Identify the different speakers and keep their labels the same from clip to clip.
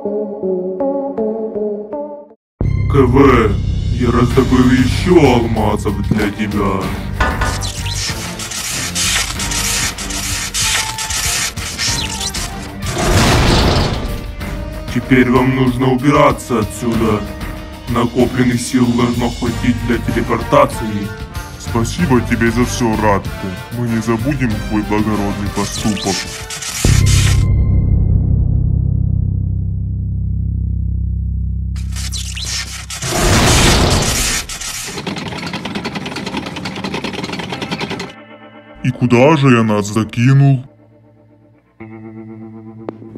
Speaker 1: КВ, я раздобыл еще алмазов для тебя. Теперь вам нужно убираться отсюда. Накопленных сил должно хватить для телепортации.
Speaker 2: Спасибо тебе за все, Радко. Мы не забудем твой благородный поступок. И куда же я нас закинул?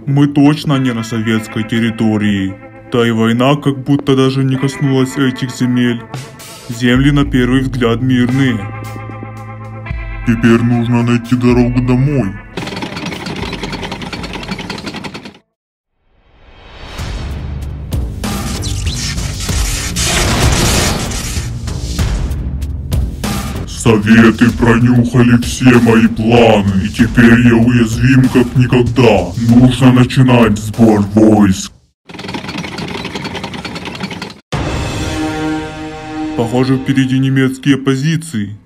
Speaker 1: Мы точно не на советской территории. Да и война как будто даже не коснулась этих земель. Земли на первый взгляд мирные.
Speaker 2: Теперь нужно найти дорогу домой. Советы пронюхали все мои планы, и теперь я уязвим как никогда. Нужно начинать сбор войск.
Speaker 1: Похоже, впереди немецкие позиции.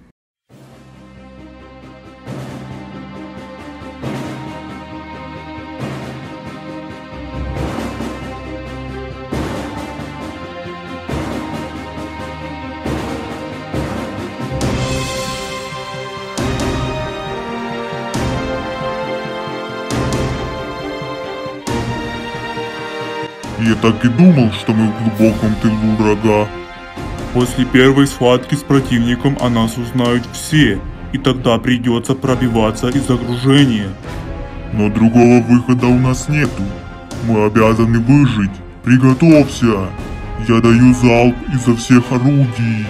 Speaker 2: Я так и думал, что мы в глубоком тылу врага.
Speaker 1: После первой схватки с противником о нас узнают все, и тогда придется пробиваться из окружения.
Speaker 2: Но другого выхода у нас нету. Мы обязаны выжить. Приготовься. Я даю залп изо всех орудий.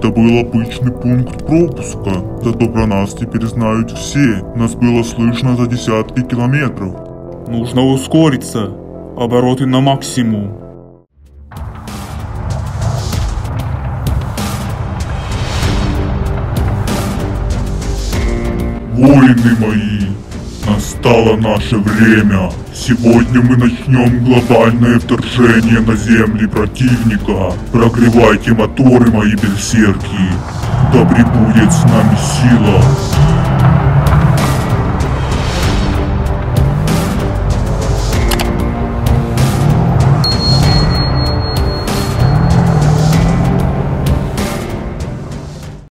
Speaker 2: Это был обычный пункт пропуска, зато про нас теперь знают все. Нас было слышно за десятки километров.
Speaker 1: Нужно ускориться. Обороты на максимум.
Speaker 2: Воины мои, настало наше время. Сегодня мы начнем глобальное вторжение на земли противника. Прогревайте моторы, мои берсерки. Да пребудет с нами сила.